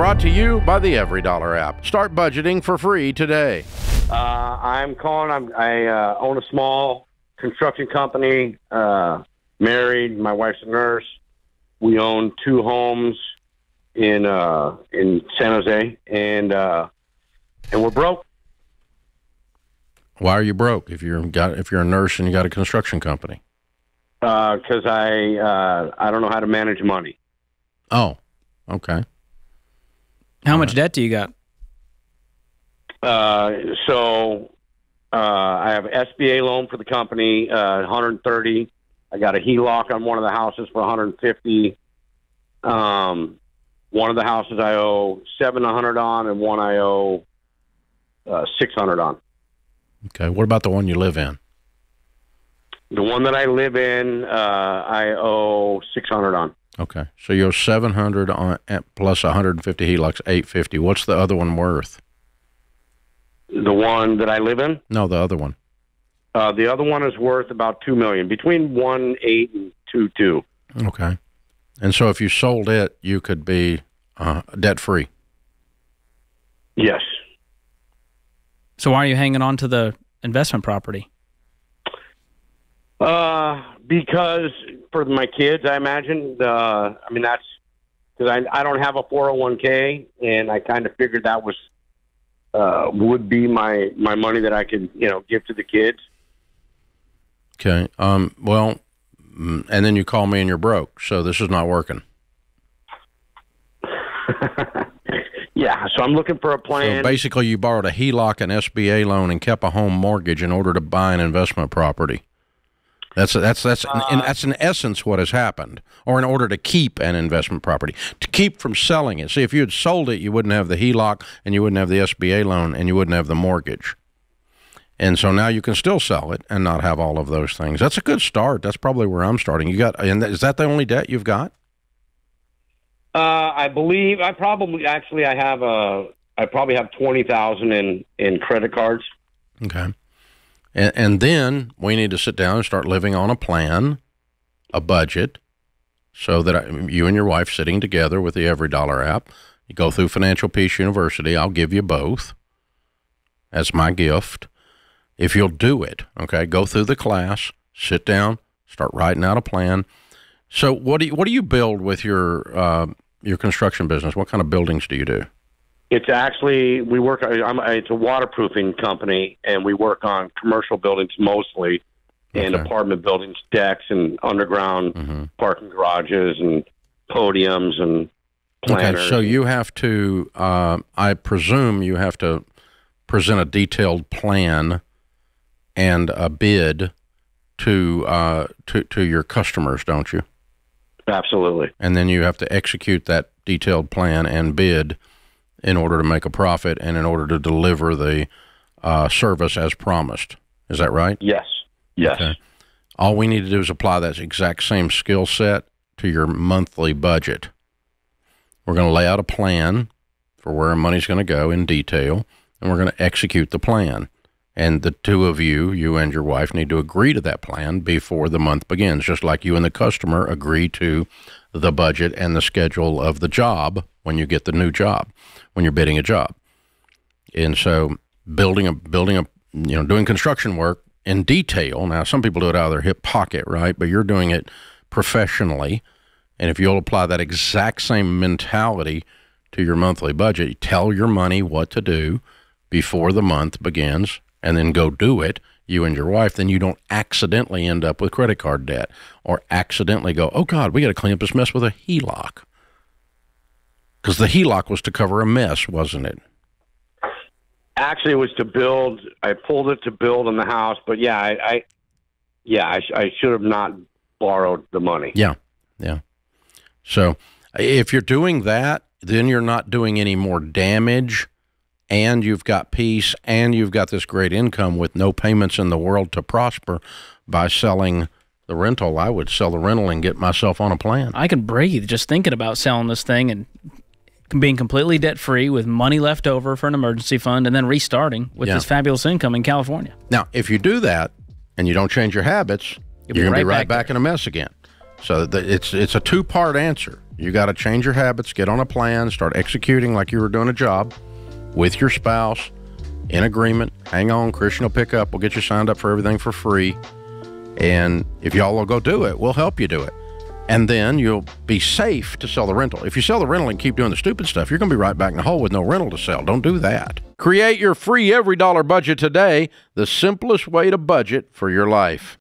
Brought to you by the Every Dollar app. Start budgeting for free today. Uh, I'm calling. I'm, I uh, own a small construction company. Uh, married. My wife's a nurse. We own two homes in uh, in San Jose, and uh, and we're broke. Why are you broke? If you're got if you're a nurse and you got a construction company? Because I uh, I don't know how to manage money. Oh, okay. How much debt do you got? Uh, so uh, I have SBA loan for the company, uh, 130. I got a HELOC on one of the houses for 150. Um, one of the houses I owe 700 on, and one I owe uh, 600 on. Okay. What about the one you live in? The one that I live in, uh, I owe 600 on. Okay. So you're 700 on plus 150 HELOCs, 850. What's the other one worth? The one that I live in? No, the other one. Uh, the other one is worth about two million, between one eight and two two. Okay. And so if you sold it, you could be uh, debt free. Yes. So why are you hanging on to the investment property? Uh, because for my kids, I imagine. Uh, I mean, that's because I I don't have a four hundred one k, and I kind of figured that was uh, would be my my money that I could you know give to the kids. Okay. Um. Well, mm, and then you call me and you're broke, so this is not working. yeah. So I'm looking for a plan. So basically, you borrowed a HELOC, an SBA loan, and kept a home mortgage in order to buy an investment property. That's that's that's uh, in, that's in essence what has happened, or in order to keep an investment property, to keep from selling it. See, if you had sold it, you wouldn't have the HELOC, and you wouldn't have the SBA loan, and you wouldn't have the mortgage. And so now you can still sell it and not have all of those things. That's a good start. That's probably where I'm starting. You got, and is that the only debt you've got? Uh, I believe I probably actually I have a I probably have twenty thousand in in credit cards. Okay. And, and then we need to sit down and start living on a plan, a budget, so that I, you and your wife sitting together with the Every Dollar app, you go through Financial Peace University. I'll give you both as my gift. If you'll do it, okay, go through the class, sit down, start writing out a plan. So, what do you, what do you build with your uh, your construction business? What kind of buildings do you do? It's actually we work. I'm, it's a waterproofing company, and we work on commercial buildings mostly, and apartment buildings, decks, and underground Mm-hmm. parking garages, and podiums, and planners. Okay, so you have to, uh, I presume you have to present a detailed plan and a bid to uh, to to your customers, don't you? absolutely. And then you have to execute that detailed plan and bid in order to make a profit and in order to deliver the uh, service as promised. Is that right? Yes. Yes. Okay. All we need to do is apply that exact same skill set to your monthly budget. We're going to lay out a plan for where our money's going to go in detail, and we're going to execute the plan. And the two of you, you and your wife, need to agree to that plan before the month begins, just like you and the customer agree to the budget and the schedule of the job when you get the new job, when you're bidding a job. And so building a building a you know doing construction work in detail. Now some people do it out of their hip pocket, right? But you're doing it professionally. And if you'll apply that exact same mentality to your monthly budget, tell your money what to do before the month begins and then go do it, you and your wife, then you don't accidentally end up with credit card debt or accidentally go, oh God, we got to clean up this mess with a HELOC. Because the HELOC was to cover a mess, wasn't it? Actually, it was to build. I pulled it to build in the house, but yeah, I, I yeah, I, sh- I should have not borrowed the money. Yeah, yeah. So if you're doing that, then you're not doing any more damage, and you've got peace, and you've got this great income with no payments in the world to prosper by selling the rental. I would sell the rental and get myself on a plan. I can breathe just thinking about selling this thing and being completely debt free with money left over for an emergency fund and then restarting with Yeah. this fabulous income in California. Now, if you do that and you don't change your habits, You'll you're going to be right right back back in a mess again. So the, it's it's a two part answer. You got to change your habits, get on a plan, start executing like you were doing a job with your spouse in agreement. Hang on, Christian will pick up. We'll get you signed up for everything for free. And if y'all will go do it, we'll help you do it. And then you'll be safe to sell the rental. If you sell the rental and keep doing the stupid stuff, you're going to be right back in the hole with no rental to sell. Don't do that. Create your free every dollar budget today, the simplest way to budget for your life.